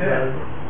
Yeah.